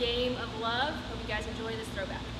game of love. Hope you guys enjoy this throwback.